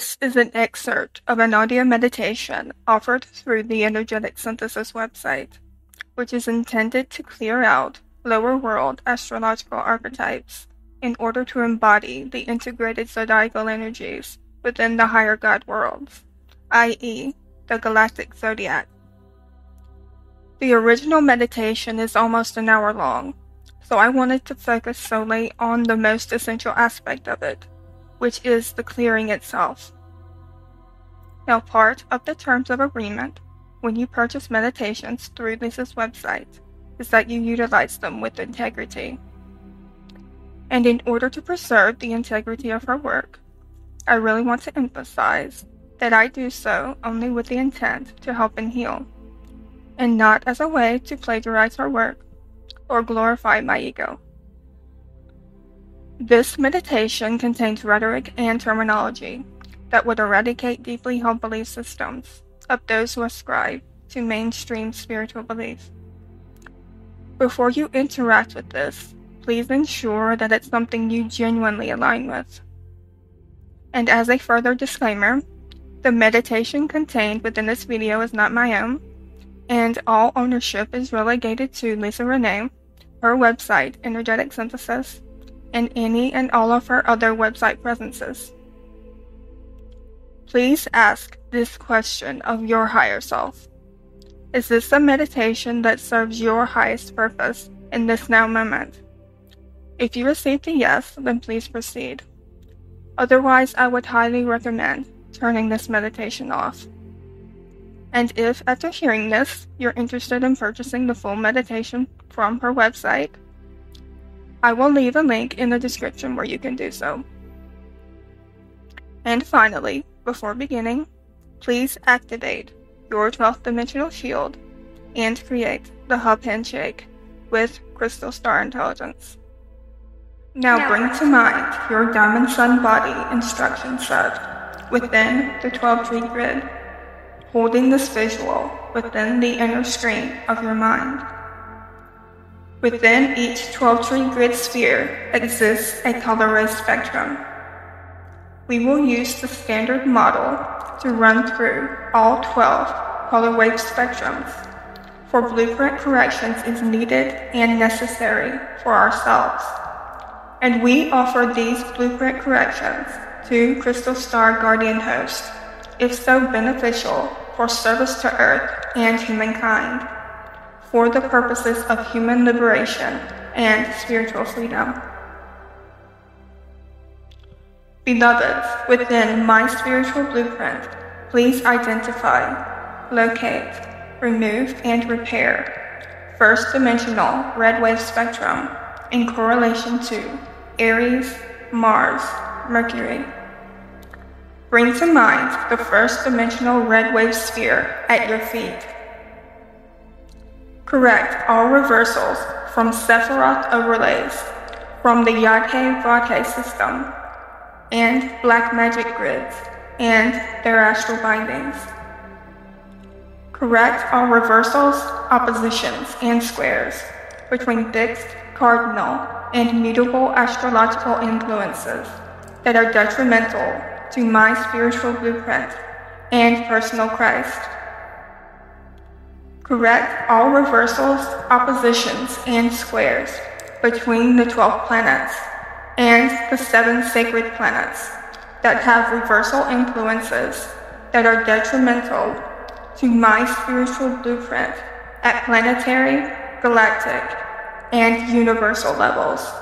This is an excerpt of an audio meditation offered through the Energetic Synthesis website, which is intended to clear out lower world astrological archetypes in order to embody the integrated zodiacal energies within the higher God worlds, i.e., the galactic zodiac. The original meditation is almost an hour long, so I wanted to focus solely on the most essential aspect of it, which is the clearing itself. Now, part of the terms of agreement when you purchase meditations through Lisa's website is that you utilize them with integrity. And in order to preserve the integrity of her work, I really want to emphasize that I do so only with the intent to help and heal, and not as a way to plagiarize her work or glorify my ego. This meditation contains rhetoric and terminology that would eradicate deeply held belief systems of those who ascribe to mainstream spiritual belief. Before you interact with this, please ensure that it's something you genuinely align with. And as a further disclaimer, the meditation contained within this video is not my own, and all ownership is relegated to Lisa Renee, her website, Energetic Synthesis, and any and all of her other website presences. Please ask this question of your higher self Is this a meditation that serves your highest purpose in this now moment? If you received a yes, then please proceed. Otherwise, I would highly recommend turning this meditation off. And if, after hearing this, you're interested in purchasing the full meditation from her website, I will leave a link in the description where you can do so. And finally, before beginning, please activate your 12th dimensional shield and create the hub handshake with Crystal Star Intelligence. Now bring to mind your Diamond Sun body instruction set within the 12 tree grid, holding this visual within the inner screen of your mind. Within each 12 tree grid sphere exists a color ray spectrum. We will use the standard model to run through all 12 color wave spectrums, for blueprint corrections is needed and necessary for ourselves. And we offer these blueprint corrections to Crystal Star Guardian Host, if so beneficial for service to Earth and humankind for the purposes of human liberation and spiritual freedom. Beloveds, within my spiritual blueprint, please identify, locate, remove, and repair first dimensional red wave spectrum in correlation to Aries, Mars, Mercury. Bring to mind the first dimensional red wave sphere at your feet Correct all reversals from Sephiroth overlays from the Yahweh Vate system and black magic grids and their astral bindings. Correct all reversals, oppositions, and squares between fixed, cardinal, and mutable astrological influences that are detrimental to my spiritual blueprint and personal Christ. Correct all reversals, oppositions, and squares between the 12 planets and the seven sacred planets that have reversal influences that are detrimental to my spiritual blueprint at planetary, galactic, and universal levels.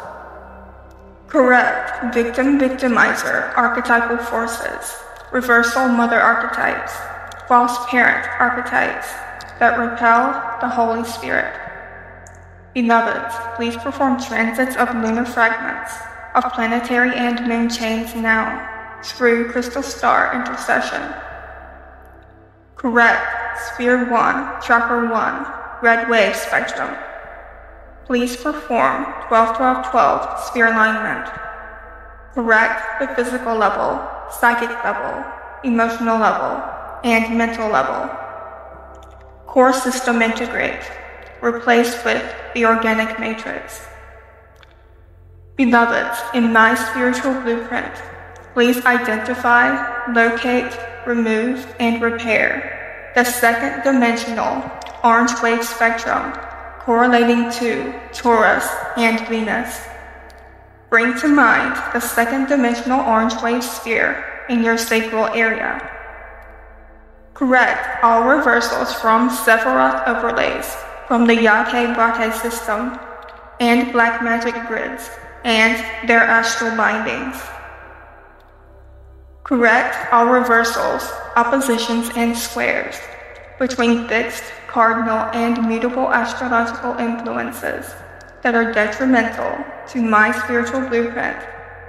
Correct victim victimizer archetypal forces, reversal mother archetypes, false parent archetypes, that repel the Holy Spirit. Beloveds, please perform transits of lunar fragments of planetary and moon chains now through crystal star intercession. Correct Sphere 1, Chakra 1, Red Wave Spectrum. Please perform 12 12 12 sphere alignment. Correct the physical level, psychic level, emotional level, and mental level Core system integrate, replaced with the organic matrix. Beloveds, in my spiritual blueprint, please identify, locate, remove, and repair the second dimensional orange wave spectrum correlating to Taurus and Venus. Bring to mind the second dimensional orange wave sphere in your sacral area. Correct all reversals from Sephiroth overlays from the Yake Vate system and black magic grids and their astral bindings. Correct all reversals, oppositions, and squares between fixed, cardinal, and mutable astrological influences that are detrimental to my spiritual blueprint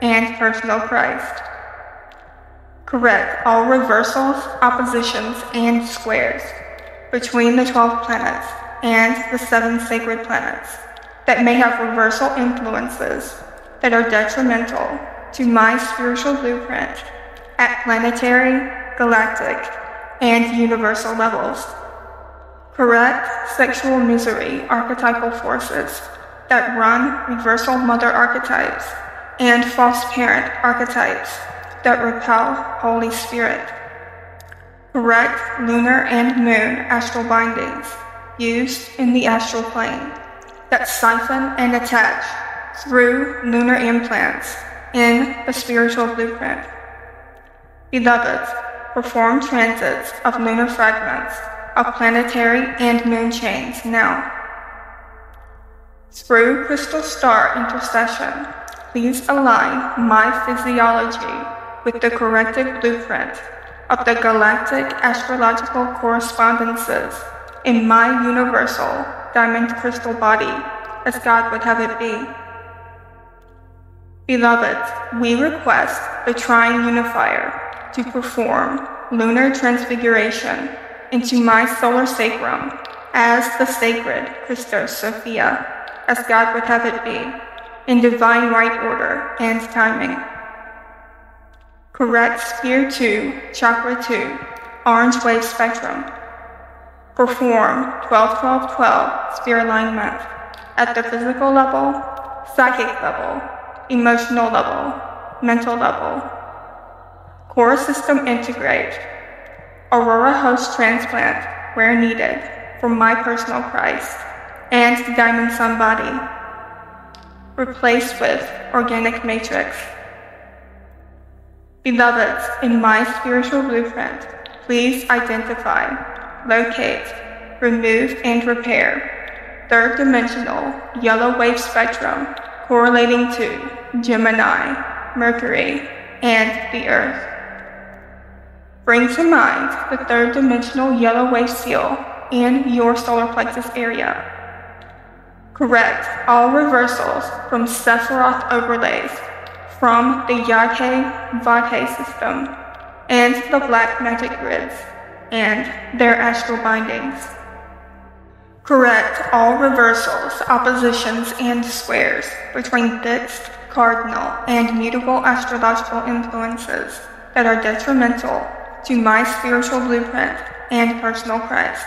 and personal Christ. Correct all reversals, oppositions, and squares between the 12 planets and the seven sacred planets that may have reversal influences that are detrimental to my spiritual blueprint at planetary, galactic, and universal levels. Correct sexual misery archetypal forces that run reversal mother archetypes and false parent archetypes that repel Holy Spirit. Correct lunar and moon astral bindings used in the astral plane that siphon and attach through lunar implants in the spiritual blueprint. Beloved, perform transits of lunar fragments of planetary and moon chains now. Through crystal star intercession, please align my physiology with the corrected blueprint of the galactic astrological correspondences in my universal diamond crystal body as God would have it be. Beloved, we request the Trine Unifier to perform lunar transfiguration into my solar sacrum as the sacred Christos Sophia as God would have it be, in divine right order and timing. Correct Sphere 2, Chakra 2, Orange Wave Spectrum. Perform 12 12 12 sphere alignment at the physical level, psychic level, emotional level, mental level. Core system integrate. Aurora host transplant where needed for my personal Christ and the diamond sun body, replaced with organic matrix. Beloveds, in my spiritual blueprint, please identify, locate, remove, and repair third dimensional yellow wave spectrum correlating to Gemini, Mercury, and the Earth. Bring to mind the third dimensional yellow wave seal in your solar plexus area Correct all reversals from Sephiroth overlays from the Yake Vate system and the black magic grids and their astral bindings. Correct all reversals, oppositions, and squares between fixed, cardinal, and mutable astrological influences that are detrimental to my spiritual blueprint and personal Christ.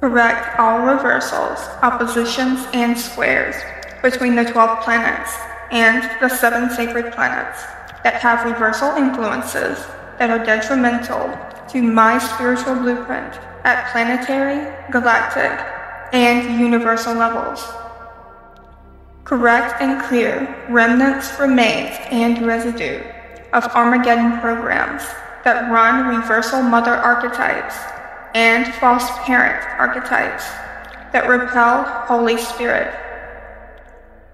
Correct all reversals, oppositions, and squares between the 12 planets and the seven sacred planets that have reversal influences that are detrimental to my spiritual blueprint at planetary, galactic, and universal levels. Correct and clear remnants, remains, and residue of Armageddon programs that run reversal mother archetypes and false parent archetypes that repel Holy Spirit.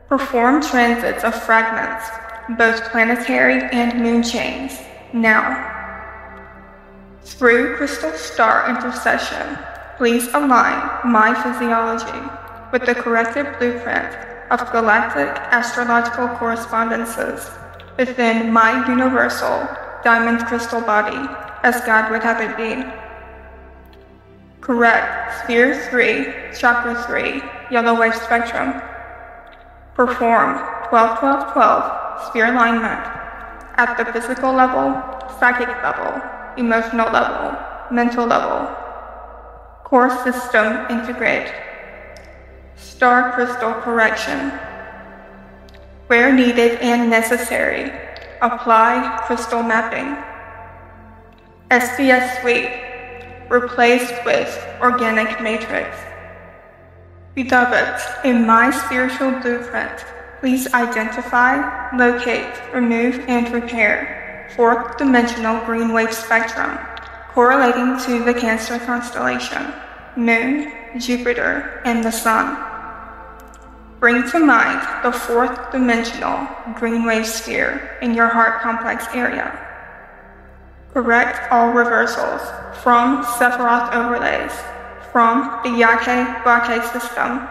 Perform transits of fragments, both planetary and moon chains, now. Through crystal star intercession, please align my physiology with the corrected blueprint of galactic astrological correspondences within my universal diamond crystal body, as God would have it be. Correct. Sphere 3, Chakra 3, Yellow Wave Spectrum. Perform 12 12 12 sphere alignment at the physical level, psychic level, emotional level, mental level. Core system integrate. Star crystal correction. Where needed and necessary, Apply crystal mapping. SDS suite replaced with organic matrix. Beloved, in my spiritual blueprint, please identify, locate, remove, and repair fourth dimensional green wave spectrum correlating to the Cancer constellation, Moon, Jupiter, and the Sun. Bring to mind the fourth dimensional green wave sphere in your heart complex area. Correct all reversals from Sephiroth overlays, from the Yake Bake system,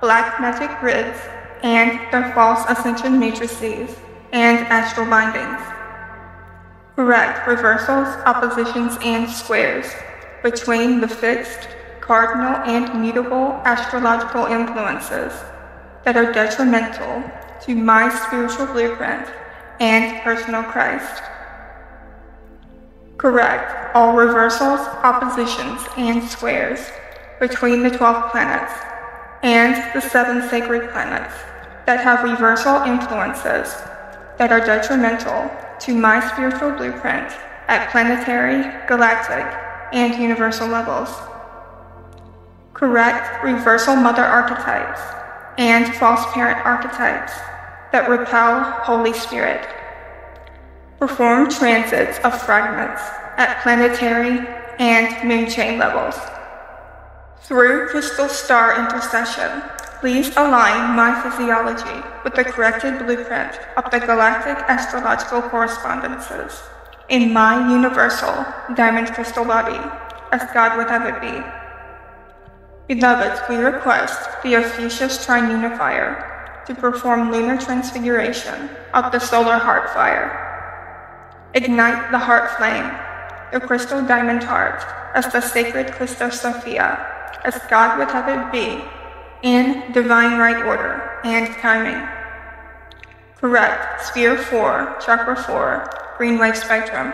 black magic grids, and the false ascension matrices and astral bindings. Correct reversals, oppositions, and squares between the fixed, cardinal, and mutable astrological influences that are detrimental to my spiritual blueprint and personal Christ. Correct all reversals, oppositions, and squares between the 12 planets and the seven sacred planets that have reversal influences that are detrimental to my spiritual blueprint at planetary, galactic, and universal levels. Correct reversal mother archetypes and false parent archetypes that repel Holy Spirit. Perform transits of fragments at planetary and moon chain levels. Through crystal star intercession, please align my physiology with the corrected blueprint of the galactic astrological correspondences in my universal diamond crystal body, as God would have it be. Beloved, we request the Ophiuchus Trine Unifier to perform lunar transfiguration of the solar heart fire. Ignite the heart flame, the crystal diamond heart, as the sacred Christos Sophia, as God would have it be, in divine right order and timing. Correct, sphere 4, chakra 4, green wave spectrum.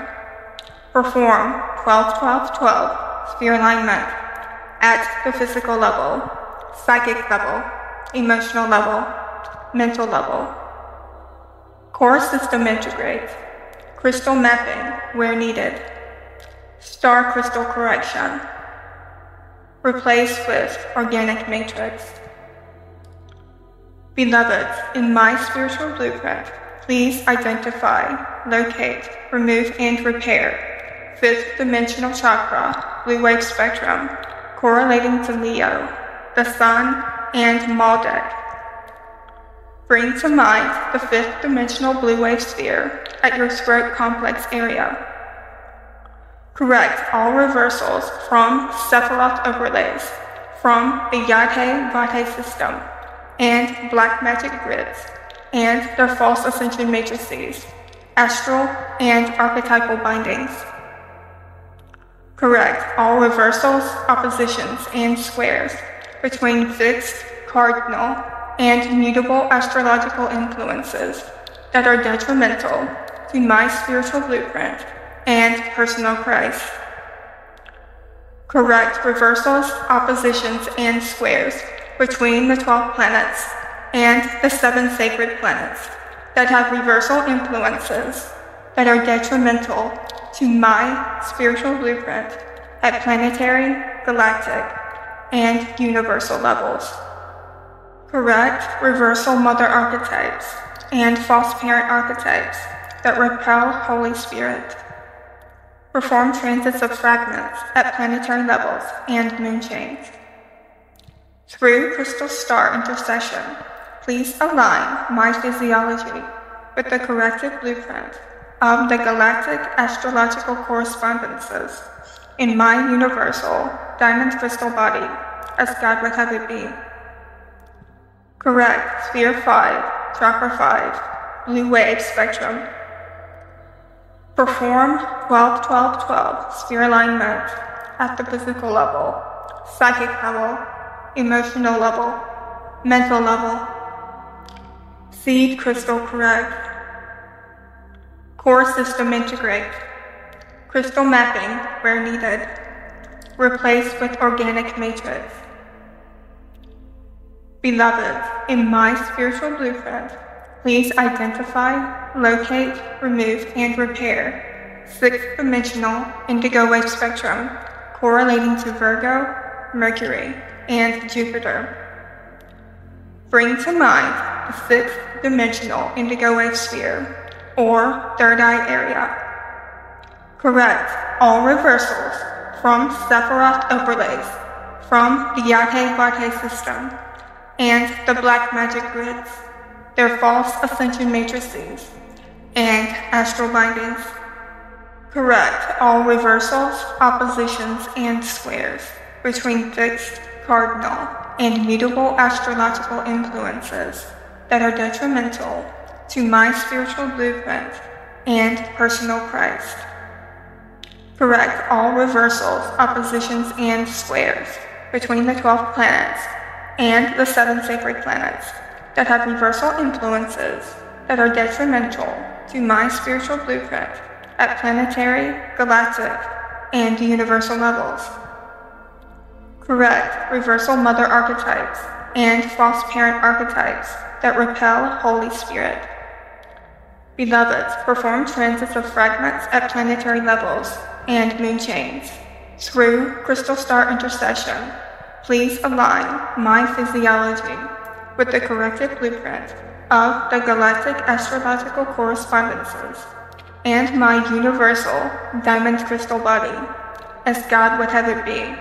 Perform 12 12 12 sphere alignment at the physical level, psychic level, emotional level, mental level. Core system integrate, crystal mapping where needed, star crystal correction, replace with organic matrix. Beloveds, in my spiritual blueprint, please identify, locate, remove, and repair fifth dimensional chakra, blue wave spectrum, correlating to Leo, the Sun, and Maldek. Bring to mind the fifth dimensional blue wave sphere at your throat complex area. Correct all reversals from Sephiroth overlays, from the Yate Vate system, and black magic grids, and their false ascension matrices, astral and archetypal bindings. Correct all reversals, oppositions, and squares between fixed, cardinal, and mutable astrological influences that are detrimental to my spiritual blueprint and personal Christ. Correct reversals, oppositions, and squares between the 12 planets and the seven sacred planets that have reversal influences that are detrimental to my spiritual blueprint at planetary, galactic, and universal levels. Correct reversal mother archetypes and false parent archetypes that repel Holy Spirit. Perform transits of fragments at planetary levels and moon chains. Through crystal star intercession, please align my physiology with the corrected blueprint of the galactic astrological correspondences in my universal diamond crystal body as God would have it be. Correct, sphere 5, chakra 5, blue wave spectrum. Perform 12 12 12 sphere alignment at the physical level, psychic level, emotional level, mental level. Seed crystal correct Core system integrate. Crystal mapping where needed. Replace with organic matrix. Beloved, in my spiritual blueprint, Please identify, locate, remove, and repair sixth dimensional indigo wave spectrum correlating to Virgo, Mercury, and Jupiter. Bring to mind the sixth dimensional indigo wave sphere, or third eye area. Correct all reversals from Sephiroth overlays from the Yate Vate system and the black magic grids, their false ascension matrices, and astral bindings. Correct all reversals, oppositions, and squares between fixed, cardinal, and mutable astrological influences that are detrimental to my spiritual blueprint and personal Christ. Correct all reversals, oppositions, and squares between the 12 planets and the seven sacred planets that have reversal influences that are detrimental to my spiritual blueprint at planetary, galactic, and universal levels. Correct reversal mother archetypes and false parent archetypes that repel Holy Spirit. Beloveds, perform transits of fragments at planetary levels and moon chains. Through crystal star intercession, please align my physiology with the corrected blueprint of the galactic astrological correspondences and my universal diamond crystal body, as God would have it be.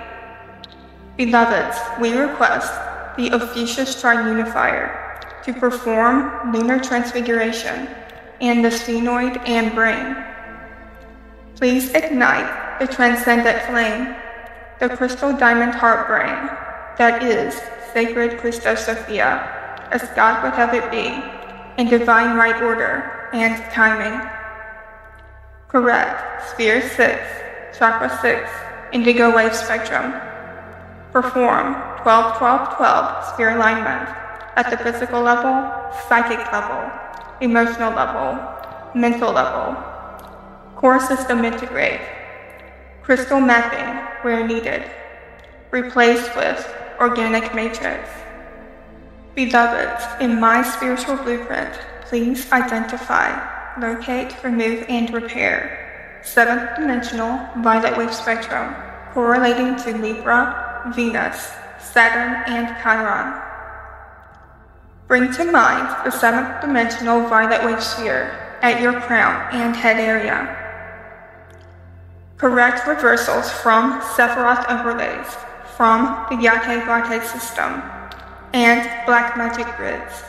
Beloveds, we request the Ophiuchus Triunifier to perform lunar transfiguration and the sphenoid and brain. Please ignite the transcendent flame, the crystal diamond heart brain that is sacred Christos Sophia, as God would have it be, in divine right order and timing. Correct. Sphere 6, Chakra 6, Indigo Wave Spectrum. Perform 12 12 12 sphere alignment at the physical level, psychic level, emotional level, mental level. Core system integrate. Crystal mapping where needed. Replace with organic matrix. Beloveds, in my spiritual blueprint, please identify locate, remove, and repair. Seventh dimensional violet wave spectrum correlating to Libra, Venus, Saturn, and Chiron. Bring to mind the seventh dimensional violet wave sphere at your crown and head area. Correct reversals from Sephiroth overlays from the Yate Vate system and black magic grids.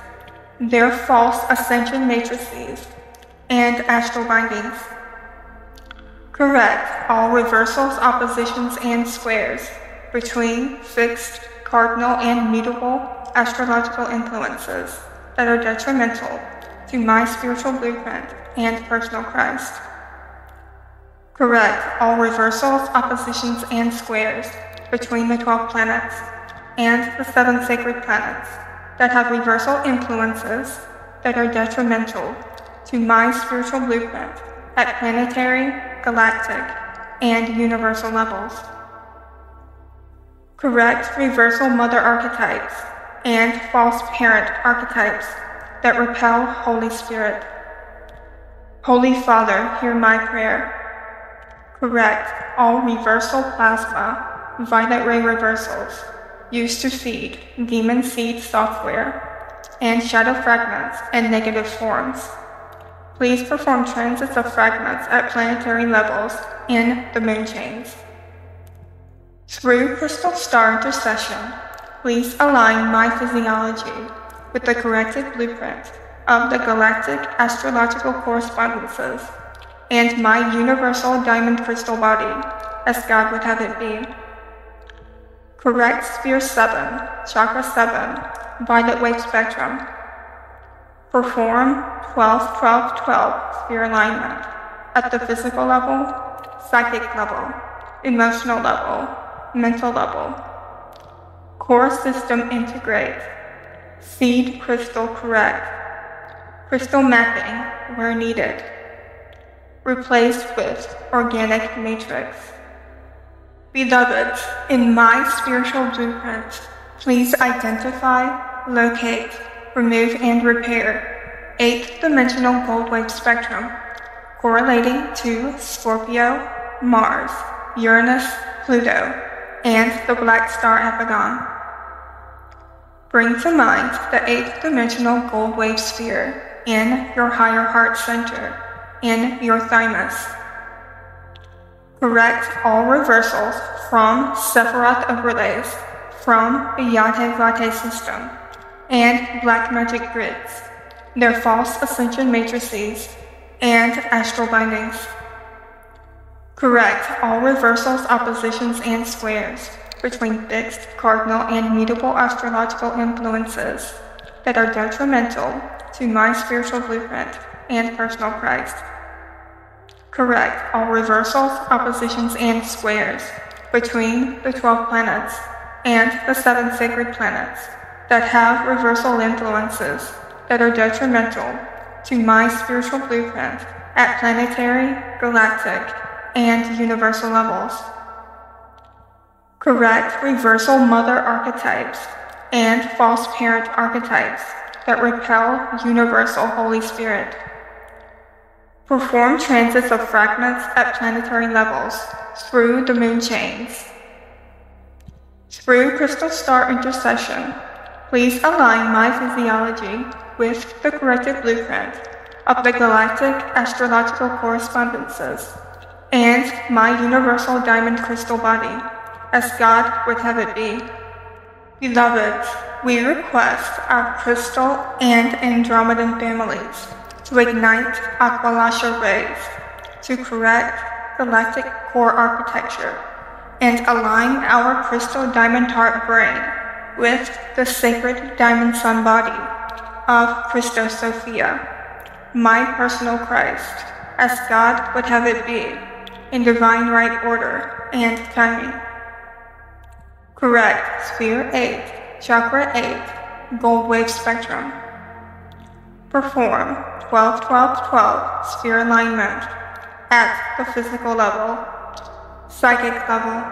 Their false ascension matrices and astral bindings. Correct all reversals, oppositions, and squares between fixed, cardinal, and mutable astrological influences that are detrimental to my spiritual blueprint and personal Christ. Correct all reversals, oppositions, and squares between the 12 planets and the seven sacred planets that have reversal influences that are detrimental to my spiritual blueprint at planetary, galactic, and universal levels. Correct reversal mother archetypes and false parent archetypes that repel Holy Spirit. Holy Father, hear my prayer. Correct all reversal plasma, violet ray reversals used to feed demon seed software and shadow fragments and negative forms. Please perform transits of fragments at planetary levels in the moon chains. Through crystal star intercession, please align my physiology with the corrected blueprint of the galactic astrological correspondences and my universal diamond crystal body, as God would have it be. Correct Sphere 7, Chakra 7, Violet Wave Spectrum, Perform 12 12 12 sphere alignment at the physical level, psychic level, emotional level, mental level. Core system integrate. Seed crystal correct. Crystal mapping where needed. Replaced with organic matrix. Beloveds, in my spiritual blueprint, please identify, locate, remove and repair eighth dimensional gold wave spectrum, correlating to Scorpio, Mars, Uranus, Pluto, and the black star Apagon. Bring to mind the eighth dimensional gold wave sphere in your higher heart center, in your thymus. Correct all reversals from Sephiroth overlays from the Yate Vate system and black magic grids, their false ascension matrices, and astral bindings. Correct all reversals, oppositions, and squares between fixed, cardinal, and mutable astrological influences that are detrimental to my spiritual blueprint and personal Christ. Correct all reversals, oppositions, and squares between the 12 planets and the seven sacred planets that have reversal influences that are detrimental to my spiritual blueprint at planetary, galactic, and universal levels. Correct reversal mother archetypes and false parent archetypes that repel universal Holy Spirit. Perform transits of fragments at planetary levels through the moon chains. Through crystal star intercession, please align my physiology with the corrected blueprint of the galactic astrological correspondences and my universal diamond crystal body, as God would have it be. Beloved, we request our crystal and Andromedan families to ignite Aqualasha rays to correct galactic core architecture and align our crystal diamond heart brain with the sacred diamond sun body of Christos Sophia, my personal Christ, as God would have it be, in divine right order and timing. Correct, Sphere 8, Chakra 8, Gold Wave Spectrum. Perform 12 12 12 sphere alignment at the physical level, psychic level,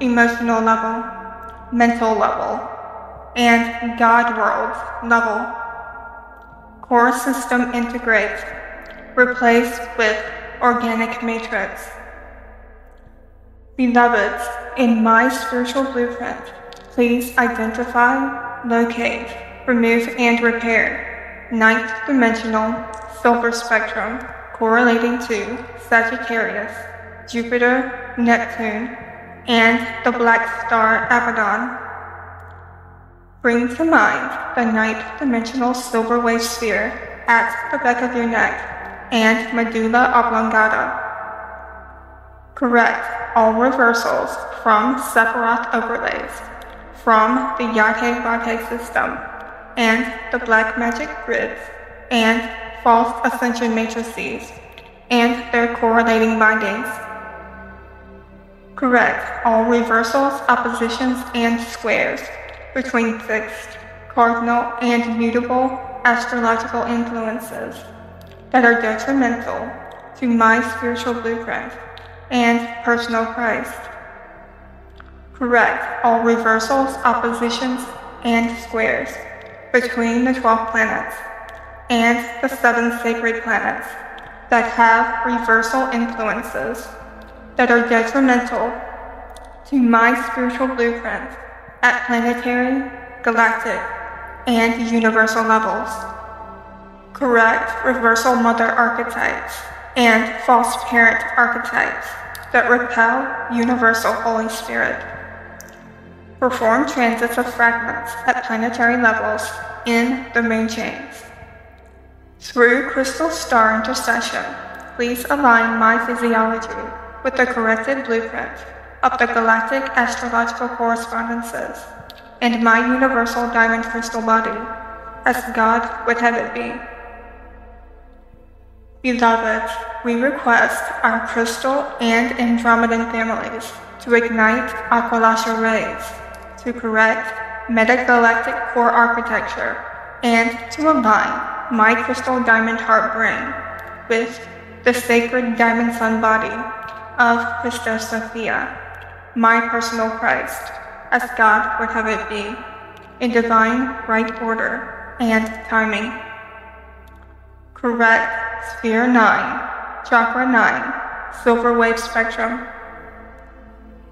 emotional level, mental level, and God world level. Core system integrate. Replace with organic matrix. Beloveds, in my spiritual blueprint, please identify, locate, remove, and repair ninth dimensional silver spectrum correlating to Sagittarius, Jupiter, Neptune, and the black star Abaddon Bring to mind the ninth dimensional silver wave sphere at the back of your neck and medulla oblongata. Correct all reversals from Sephiroth overlays from the Yate Vate system and the black magic grids and false ascension matrices and their correlating bindings. Correct all reversals, oppositions, and squares between fixed, cardinal, and mutable astrological influences that are detrimental to my spiritual blueprint and personal Christ. Correct all reversals, oppositions, and squares between the 12 planets and the seven sacred planets that have reversal influences that are detrimental to my spiritual blueprint at planetary, galactic, and universal levels. Correct reversal mother archetypes and false parent archetypes that repel universal Holy Spirit. Perform transits of fragments at planetary levels in the main chains. Through crystal star intercession, please align my physiology with the corrected blueprint of the galactic astrological correspondences and my universal diamond crystal body, as God would have it be. Beloved, we request our crystal and Andromedan families to ignite Aqualasha rays to correct metagalactic core architecture and to align my crystal diamond heart brain with the sacred diamond sun body of Christos Sophia my personal Christ, as God would have it be, in divine right order and timing. Correct. Sphere 9. Chakra 9. Silver wave spectrum.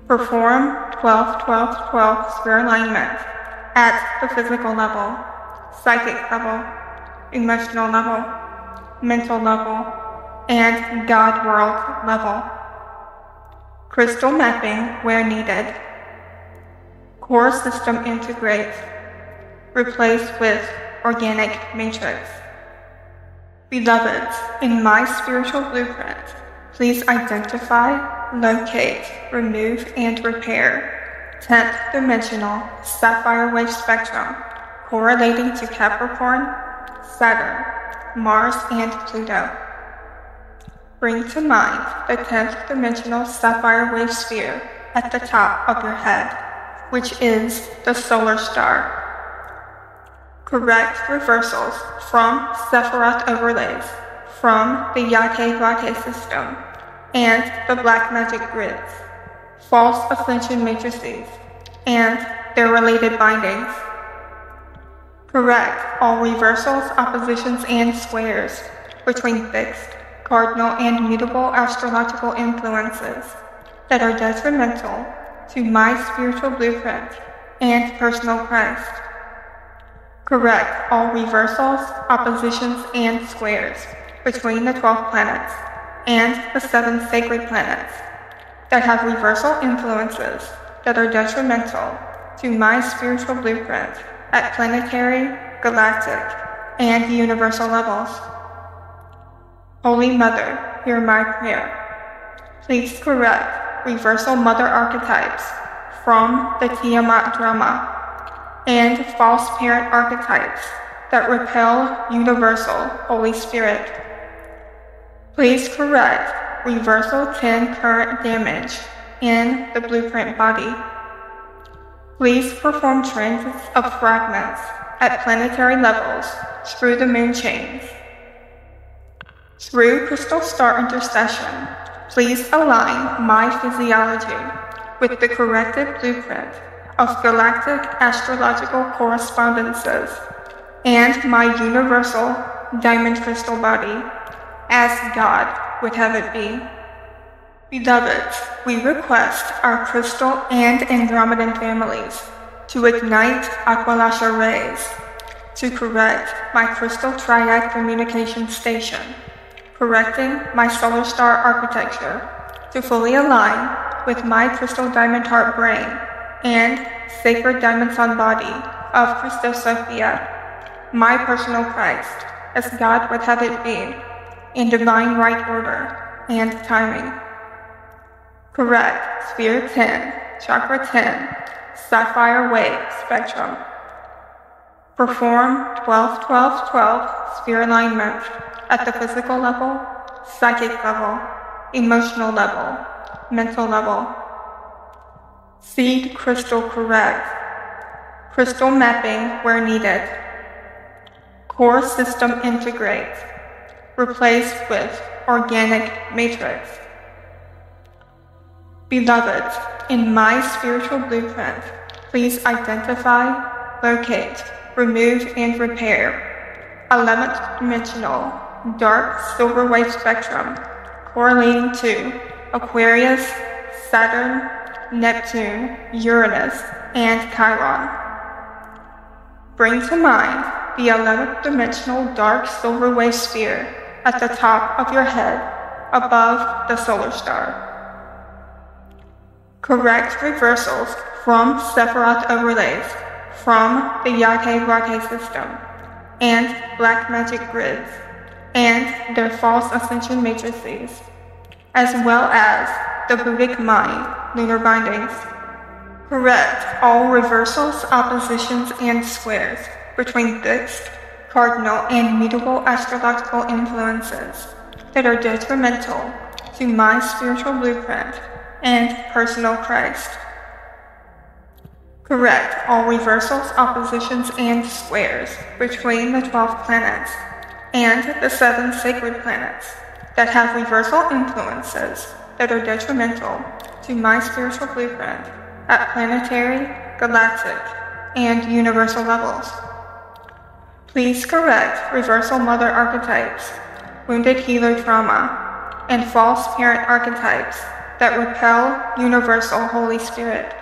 Perform 12 12 12 sphere alignment at the physical level, psychic level, emotional level, mental level, and God world level. Crystal mapping where needed. Core system integrate. Replace with organic matrix. Beloveds, in my spiritual blueprint, please identify, locate, remove, and repair. 10th dimensional sapphire wave spectrum correlating to Capricorn, Saturn, Mars, and Pluto. Bring to mind the 10th dimensional sapphire wave sphere at the top of your head, which is the solar star. Correct reversals from Sephiroth overlays from the Yake Vake system and the black magic grids, false ascension matrices, and their related bindings. Correct all reversals, oppositions, and squares between fixed, cardinal, and mutable astrological influences that are detrimental to my spiritual blueprint and personal Christ. Correct all reversals, oppositions, and squares between the 12 planets and the seven sacred planets that have reversal influences that are detrimental to my spiritual blueprint at planetary, galactic, and universal levels. Holy Mother, hear my prayer. Please correct reversal mother archetypes from the Tiamat drama and false parent archetypes that repel universal Holy Spirit. Please correct reversal 10 current damage in the blueprint body. Please perform transits of fragments at planetary levels through the moon chains. Through crystal star intercession, please align my physiology with the corrected blueprint of galactic astrological correspondences and my universal diamond crystal body, as God would have it be. Beloveds, we request our crystal and Andromedan families to ignite Aqualasha rays to correct my crystal triad communication station, correcting my solar star architecture to fully align with my crystal diamond heart brain and Sacred Diamond Sun Body of Christos Sophia, my personal Christ, as God would have it be, in divine right order and timing. Correct, Sphere 10, Chakra 10, Sapphire Wave Spectrum. Perform 12 12 12 sphere alignment at the physical level, psychic level, emotional level, mental level, Seed crystal correct. Crystal mapping where needed. Core system integrate. Replace with organic matrix. Beloved, in my spiritual blueprint, please identify, locate, remove, and repair 11th dimensional dark silver wave spectrum correlating to Aquarius, Saturn, Neptune, Uranus, and Chiron. Bring to mind the 11th dimensional dark silver wave sphere at the top of your head above the solar star. Correct reversals from Sephiroth overlays from the Yake Vake system and black magic grids and their false ascension matrices, as well as the Buddhic mind, lunar bindings. Correct all reversals, oppositions, and squares between fixed, cardinal, and mutable astrological influences that are detrimental to my spiritual blueprint and personal Christ. Correct all reversals, oppositions, and squares between the 12 planets and the seven sacred planets that have reversal influences that are detrimental to my spiritual blueprint at planetary, galactic, and universal levels. Please correct reversal mother archetypes, wounded healer trauma, and false parent archetypes that repel universal Holy Spirit.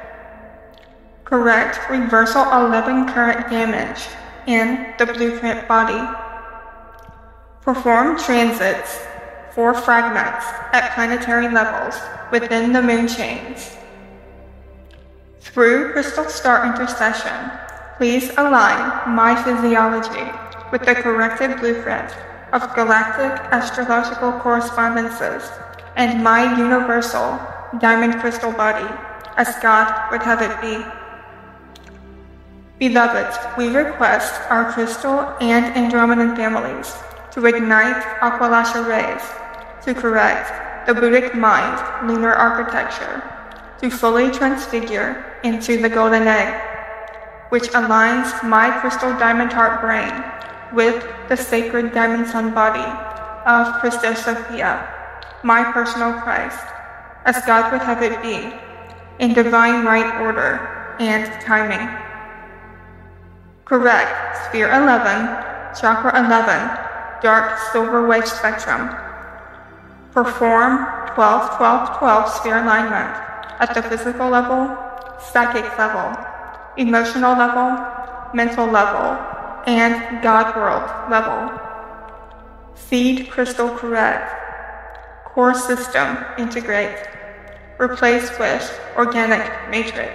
Correct reversal 11 current damage in the blueprint body. Perform transits for fragments at planetary levels within the moon chains. Through crystal star intercession, please align my physiology with the corrected blueprint of galactic astrological correspondences and my universal diamond crystal body as God would have it be. Beloved, we request our crystal and Andromedan families to ignite Aqualasha rays, to correct the Buddhic mind lunar architecture, to fully transfigure into the golden egg, which aligns my crystal diamond heart brain with the sacred diamond sun body of Christos Sophia, my personal Christ, as God would have it be, in divine right order and timing. Correct. Sphere 11, Chakra 11, Dark Silver Wave Spectrum. Perform 12 12 12 sphere alignment at the physical level, psychic level, emotional level, mental level, and God world level. Seed crystal correct. Core system integrate. Replace with organic matrix.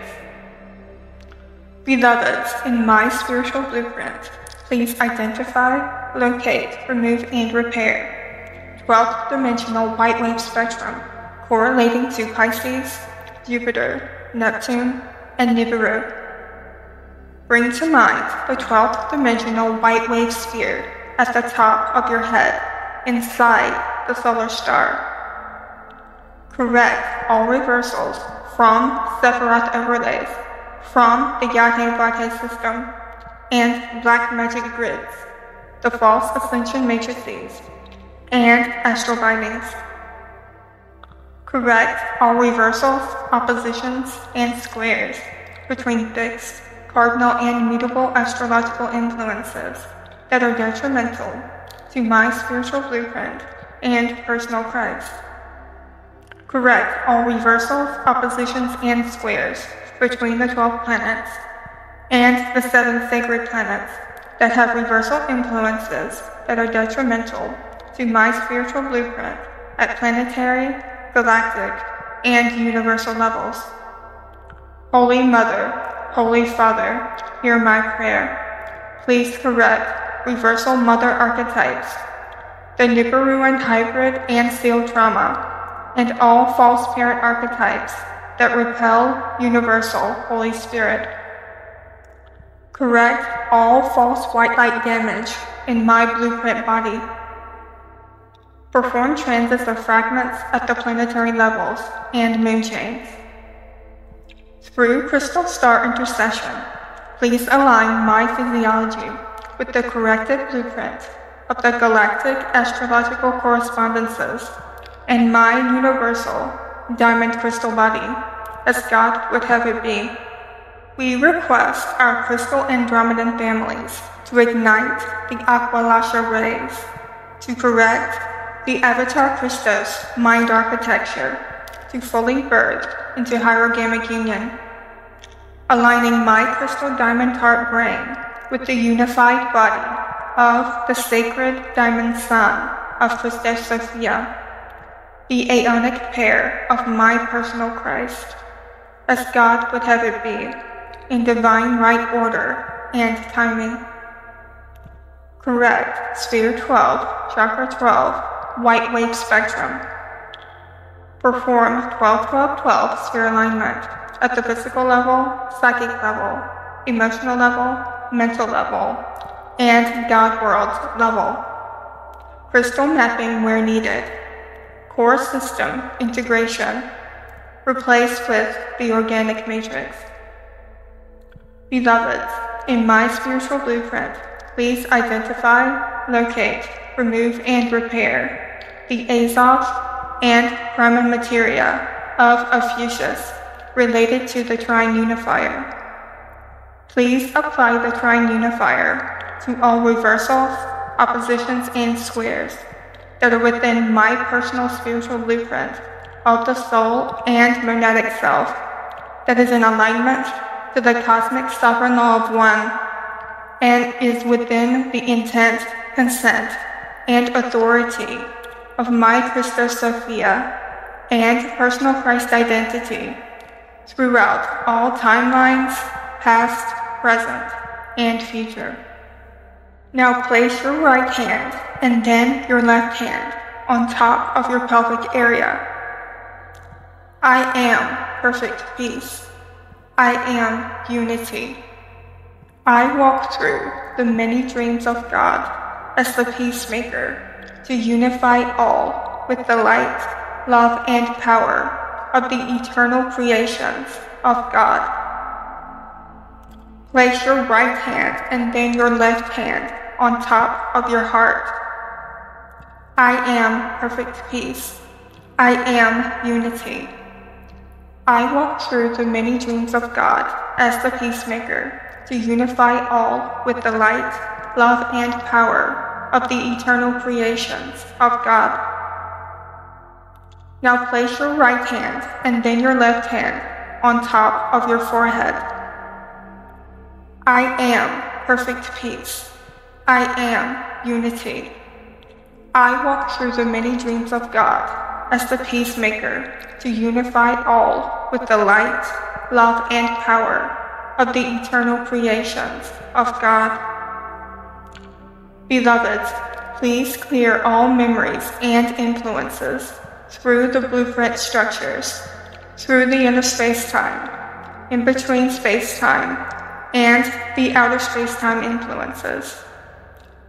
Beloveds, in my spiritual blueprint, please identify, locate, remove, and repair 12th dimensional white wave spectrum correlating to Pisces, Jupiter, Neptune, and Nibiru. Bring to mind the 12th dimensional white wave sphere at the top of your head, inside the solar star. Correct all reversals from Sephiroth overlays from the Yahweh system and black magic grids, the false ascension matrices, and astral bindings. Correct all reversals, oppositions, and squares between fixed, cardinal, and mutable astrological influences that are detrimental to my spiritual blueprint and personal Christ. Correct all reversals, oppositions, and squares between the 12 planets and the seven sacred planets that have reversal influences that are detrimental to my spiritual blueprint at planetary, galactic, and universal levels. Holy Mother, Holy Father, hear my prayer. Please correct reversal mother archetypes, the Nibiruan hybrid and seal trauma, and all false parent archetypes that repel universal Holy Spirit. Correct all false white light damage in my blueprint body. Perform transits of fragments at the planetary levels and moon chains. Through crystal star intercession, please align my physiology with the corrected blueprint of the galactic astrological correspondences and my universal diamond crystal body, as God would have it be. We request our crystal Andromedan families to ignite the Aqualasha rays, to correct the Avatar Christos mind architecture, to fully birth into hierogamic union, aligning my crystal diamond heart brain with the unified body of the sacred diamond sun of Christos Sophia the aeonic pair of my personal Christ, as God would have it be, in divine right order and timing. Correct, Sphere 12, Chakra 12, White Wave Spectrum. Perform 12 12 12 sphere alignment at the physical level, psychic level, emotional level, mental level, and God world level. Crystal mapping where needed core system integration replaced with the organic matrix. Beloveds, in my spiritual blueprint, please identify, locate, remove, and repair the azoth and prima materia of Ophiuchus related to the Trine Unifier. Please apply the trine unifier to all reversals, oppositions, and squares that are within my personal spiritual blueprint of the soul and monadic self that is in alignment to the cosmic sovereign law of one and is within the intent, consent, and authority of my Christos Sophia and personal Christ identity throughout all timelines, past, present, and future. Now place your right hand and then your left hand on top of your pelvic area. I am perfect peace. I am unity. I walk through the many dreams of God as the peacemaker to unify all with the light, love, and power of the eternal creations of God. Place your right hand and then your left hand on top of your heart. I am perfect peace. I am unity. I walk through the many dreams of God as the peacemaker to unify all with the light, love, and power of the eternal creations of God. Now place your right hand and then your left hand on top of your forehead. I am perfect peace. I am unity. I walk through the many dreams of God as the peacemaker to unify all with the light, love, and power of the eternal creations of God. Beloved, please clear all memories and influences through the blueprint structures, through the inner space-time, in between space-time, and the outer space-time influences.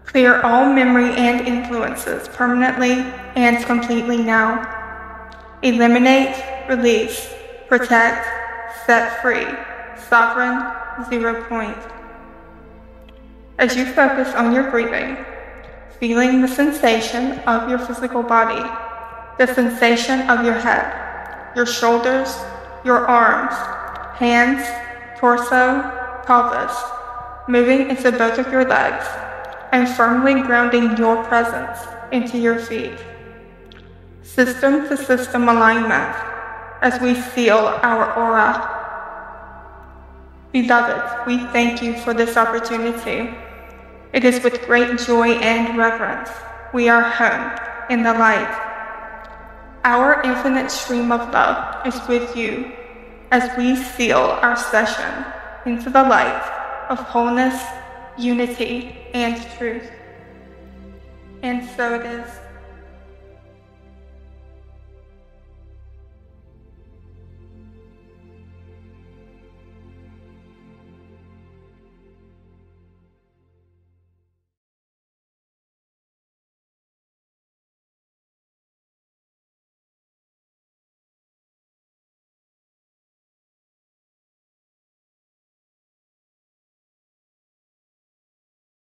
Clear all memory and influences permanently and completely now. Eliminate, release, protect, set free, sovereign, zero point. As you focus on your breathing, feeling the sensation of your physical body, the sensation of your head, your shoulders, your arms, hands, torso, pelvis, moving into both of your legs, and firmly grounding your presence into your feet. System to system alignment as we seal our aura. Beloved, we thank you for this opportunity. It is with great joy and reverence we are home in the light. Our infinite stream of love is with you as we seal our session into the light of wholeness, unity, and truth. And so it is.